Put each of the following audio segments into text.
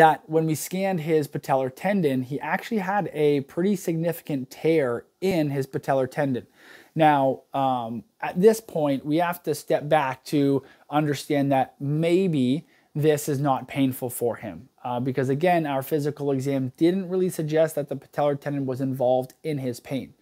that when we scanned his patellar tendon, he actually had a pretty significant tear in his patellar tendon. Now, um, at this point, we have to step back to understand that maybe this is not painful for him. Uh, because again, our physical exam didn't really suggest that the patellar tendon was involved in his pain.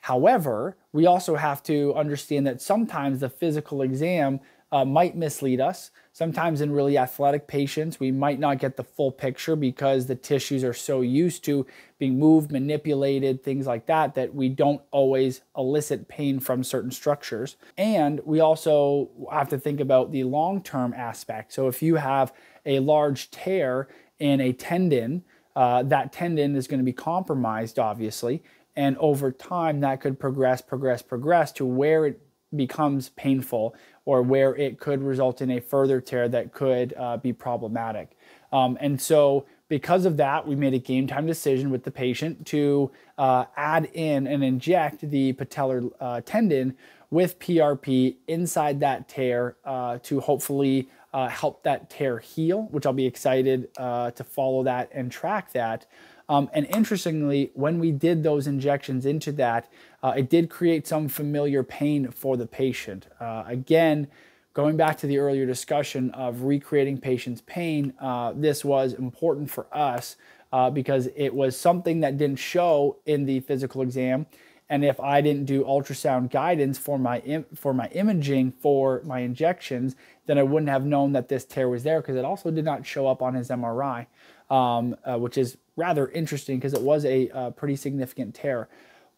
However, we also have to understand that sometimes the physical exam uh, might mislead us. Sometimes in really athletic patients, we might not get the full picture because the tissues are so used to being moved, manipulated, things like that, that we don't always elicit pain from certain structures. And we also have to think about the long term aspect. So if you have a large tear in a tendon, uh, that tendon is going to be compromised, obviously. And over time, that could progress, progress, progress to where it becomes painful or where it could result in a further tear that could uh, be problematic. Um, and so, because of that, we made a game time decision with the patient to uh, add in and inject the patellar uh, tendon with PRP inside that tear uh, to hopefully uh, help that tear heal, which I'll be excited uh, to follow that and track that. Um, and interestingly, when we did those injections into that, uh, it did create some familiar pain for the patient. Uh, again, going back to the earlier discussion of recreating patient's pain, uh, this was important for us uh, because it was something that didn't show in the physical exam. And if I didn't do ultrasound guidance for my for my imaging for my injections, then I wouldn't have known that this tear was there because it also did not show up on his MRI, um, uh, which is rather interesting because it was a, a, uh, pretty significant tear.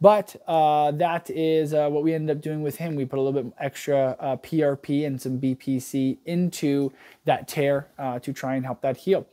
But uh, that is uh, what we ended up doing with him. We put a little bit extra uh, PRP and some BPC into that tear uh, to try and help that heal.